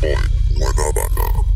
Boy, Guanábana.